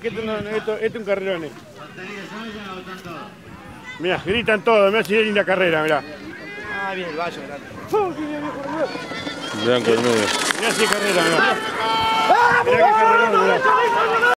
que esto, no, esto, esto es un carrerón. Eh. Mirá, gritan todos, mirá si es linda carrera, mirá. Ah, bien, el Valle, grande. Vean cornudo. Mirá si es carrera, mirá.